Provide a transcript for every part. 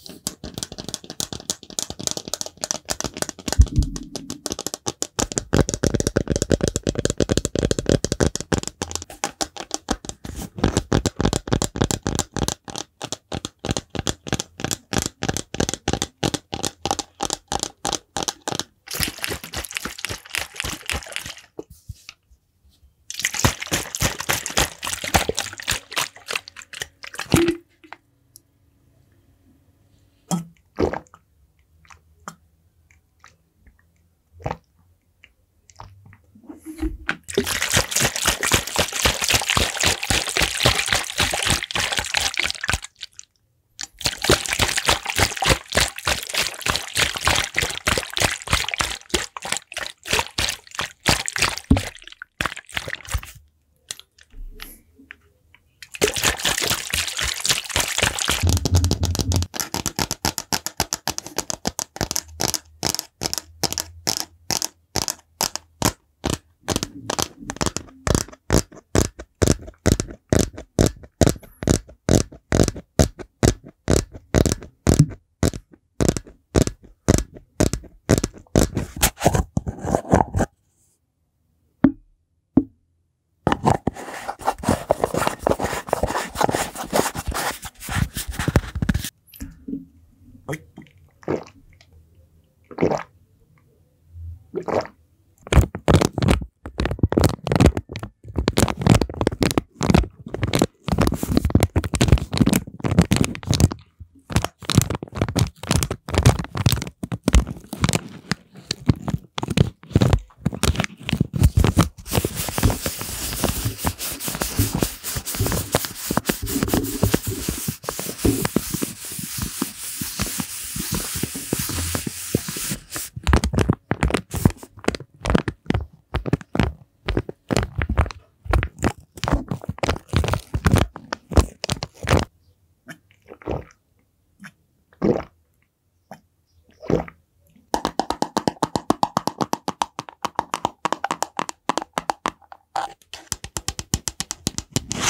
you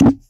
you.